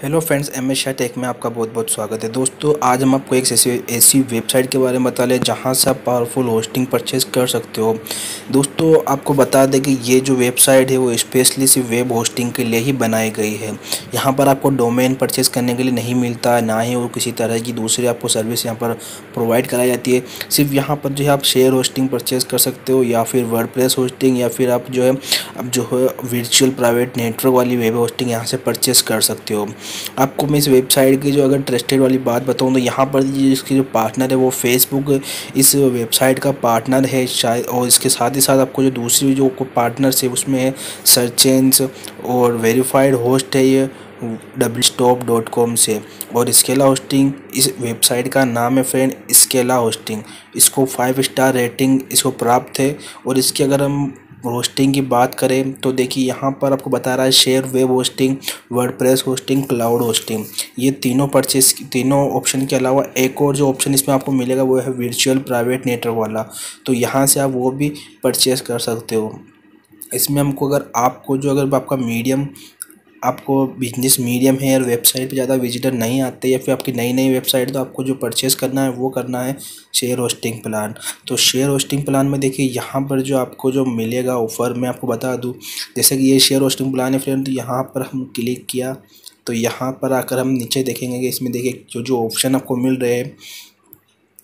Hello friends M S Shah tech में आपका बहुत बहुत स्वागत है। दोस्तों, आज हम आपको एक ऐसी ऐसी वेबसाइट के बारे में बता लें जहाँ से आप पावरफुल होस्टिंग परचेज कर सकते हो। दोस्तों, आपको बता दें कि ये जो वेबसाइट है, वो स्पेशली सिर्फ़ वेब होस्टिंग के लिए ही बनाई गई है। यहाँ पर आपको डोमेन परचेज करने के लिए नहीं मिलता, ना ही वो किसी तरह की दूसरी आपको सर्विस यहाँ पर प्रोवाइड कराई जाती है। सिर्फ़ यहाँ पर जो है आप शेयर होस्टिंग परचेज कर सकते हो, या फिर वर्ड होस्टिंग या फिर आप जो है अब जो है वर्चुअल प्राइवेट नेटवर्क वाली वेब होस्टिंग यहाँ से परचेज कर सकते हो। आपको मैं इस वेबसाइट की जो अगर ट्रस्टेड वाली बात बताऊँ तो यहाँ पर इसकी जो पार्टनर है, वो फेसबुक इस वेबसाइट का पार्टनर है शायद, और इसके साथ ही साथ आपको जो दूसरी जो पार्टनर्स है, उसमें है सर्चेंस और वेरीफाइड होस्ट है ये डब्ल्यू स्टॉप डॉट कॉम से। और स्केला होस्टिंग इस वेबसाइट का नाम है फ्रेंड स्केला होस्टिंग इसको फाइव स्टार रेटिंग इसको प्राप्त है, और इसकी अगर हम होस्टिंग की बात करें तो देखिए यहाँ पर आपको बता रहा है share web hosting WordPress hosting cloud hosting ये तीनों परचेस तीनों ऑप्शन के अलावा एक और जो ऑप्शन इसमें आपको मिलेगा वो है वर्चुअल प्राइवेट नेटवर्क वाला। तो यहाँ से आप वो भी परचेस कर सकते हो। इसमें हमको अगर आपको जो अगर आपका मीडियम आपको बिज़नेस मीडियम है और वेबसाइट पे ज़्यादा विजिटर नहीं आते या फिर आपकी नई नई वेबसाइट तो आपको जो परचेज़ करना है, वो करना है शेयर होस्टिंग प्लान तो शेयर होस्टिंग प्लान में देखिए, यहाँ पर जो आपको जो मिलेगा ऑफ़र मैं आपको बता दूँ, जैसे कि ये शेयर होस्टिंग प्लान है फ्रेंड यहाँ पर हम क्लिक किया तो यहाँ पर आकर हम नीचे देखेंगे कि इसमें देखिए जो जो ऑप्शन आपको मिल रहे हैं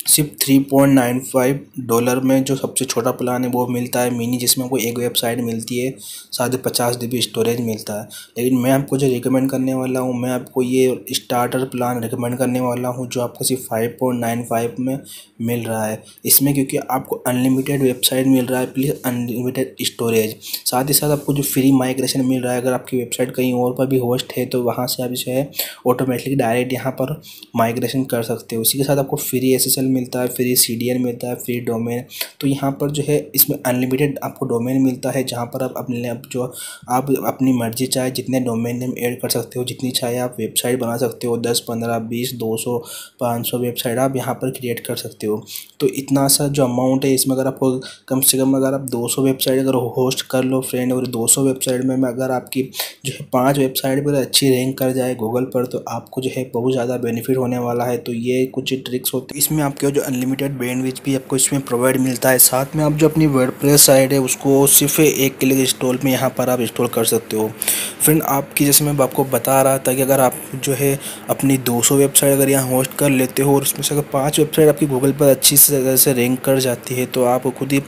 सिर्फ़ three point nine five dollar में जो सबसे छोटा प्लान है वो मिलता है मिनी, जिसमें आपको एक वेबसाइट मिलती है, साथ ही पचास जी स्टोरेज मिलता है। लेकिन मैं आपको जो रिकमेंड करने वाला हूँ, मैं आपको ये स्टार्टर प्लान रिकमेंड करने वाला हूँ, जो आपको सिर्फ़ फाइव पॉइंट नाइन फाइव में मिल रहा है। इसमें क्योंकि आपको अनलिमिटेड वेबसाइट मिल रहा है प्लीज़ अनलिमिटेड स्टोरेज साथ ही साथ आपको जो फ्री माइग्रेशन मिल रहा है, अगर आपकी वेबसाइट कहीं और पर भी होस्ट है तो वहाँ से आप जो है ऑटोमेटिकली डायरेक्ट यहाँ पर माइग्रेशन कर सकते हो। इसी के साथ आपको फ्री एस मिलता है, फ्री सी मिलता है, फ्री डोमेन। तो यहाँ पर जो है, इसमें अनलिमिटेड आपको डोमेन मिलता है, जहाँ पर आप अपने जो आप अपनी मर्ज़ी चाहे, जितने डोमेन नेम ऐड कर सकते हो, जितनी चाहे आप वेबसाइट बना सकते हो, दस, पंद्रह, बीस, दो सौ, पाँच सौ वेबसाइट आप यहाँ पर क्रिएट कर सकते हो। तो इतना सा जो अमाउंट है, इसमें अगर आपको कम से कम अगर आप दो सौ वेबसाइट अगर होस्ट कर लो फ्रेंड और दो सौ वेबसाइट में अगर आपकी जो है पाँच वेबसाइट पर अच्छी रैंक कर जाए गूगल पर तो आपको जो है बहुत ज़्यादा बेनिफिट होने वाला है। तो ये कुछ ट्रिक्स होती है। इसमें आपके आपको जो अनलिमिटेड बैंडविड्थ भी आपको इसमें प्रोवाइड मिलता है। साथ में आप जो अपनी वर्डप्रेस साइट है, उसको सिर्फ़ एक क्लिक इंस्टॉल में यहाँ पर आप इंस्टॉल कर सकते हो। फ्रेंड आपकी, जैसे मैं आपको बता रहा था कि अगर आप जो है अपनी 200 वेबसाइट अगर यहाँ होस्ट कर लेते हो, और उसमें से अगर पाँच वेबसाइट आपकी गूगल पर अच्छी तरह से रैंक कर जाती है तो आप खुद ही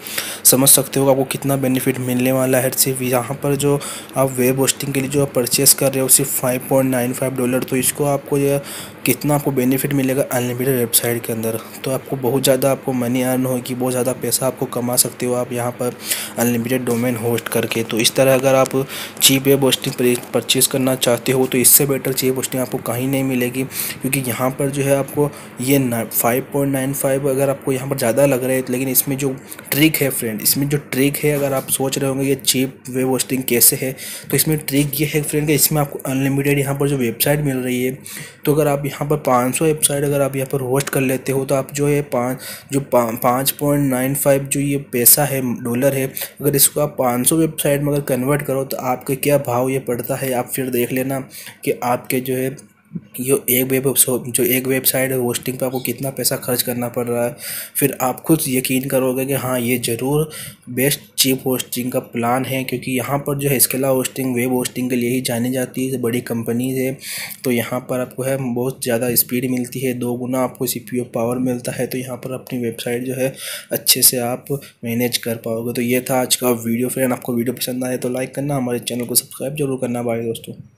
समझ सकते हो आपको कितना बेनिफिट मिलने वाला है। सिर्फ़ यहाँ पर जो आप वेब होस्टिंग के लिए जो आप परचेस कर रहे हो, सिर्फ़ five point nine five dollar तो इसको आपको जो कितना आपको बेनिफिट मिलेगा अनलिमिटेड वेबसाइट के अंदर। तो आपको बहुत ज़्यादा आपको मनी अर्न होगी बहुत ज़्यादा पैसा आपको कमा सकते हो आप यहाँ पर अनलिमिटेड डोमेन होस्ट करके। तो इस तरह अगर आप चीप वेब होस्टिंग परचेज़ करना चाहते हो तो इससे बेटर चीप होस्टिंग आपको कहीं नहीं मिलेगी, क्योंकि यहाँ पर जो है आपको ये फाइव पॉइंट नाइन फाइव अगर आपको यहाँ पर ज़्यादा लग रहा है लेकिन इसमें जो ट्रिक है फ्रेंड इसमें जो ट्रिक है अगर आप सोच रहे होंगे ये चीप वेब होस्टिंग कैसे है तो इसमें ट्रिक ये है फ्रेंड कि इसमें आपको अनलिमिटेड यहाँ पर जो वेबसाइट मिल रही है तो अगर आप यहाँ पर पाँच सौ वेबसाइट अगर आप यहाँ पर होस्ट कर लेते हो तो आप जो है पाँच, जो पाँच पॉइंट नाइन फाइव जो ये पैसा है, डॉलर है, अगर इसको आप पाँच सौ वेबसाइट में अगर कन्वर्ट करो तो आपके क्या भाव ये पड़ता है? आप फिर देख लेना कि आपके जो है ये एक वेब जो एक वेबसाइट है होस्टिंग पे आपको कितना पैसा खर्च करना पड़ रहा है। फिर आप खुद यकीन करोगे कि हाँ ये ज़रूर बेस्ट चीप होस्टिंग का प्लान है, क्योंकि यहाँ पर जो है स्केला होस्टिंग वेब होस्टिंग के लिए ही जानी जाती है। बड़ी कंपनीज़ है तो यहाँ पर आपको है बहुत ज़्यादा स्पीड मिलती है। दो गुना आपको सी पावर मिलता है तो यहाँ पर अपनी वेबसाइट जो है अच्छे से आप मैनेज कर पाओगे। तो ये था आज का वीडियो फ्रेंड, आपको वीडियो पसंद आए तो लाइक करना, हमारे चैनल को सब्सक्राइब ज़रूर करना। भाई दोस्तों।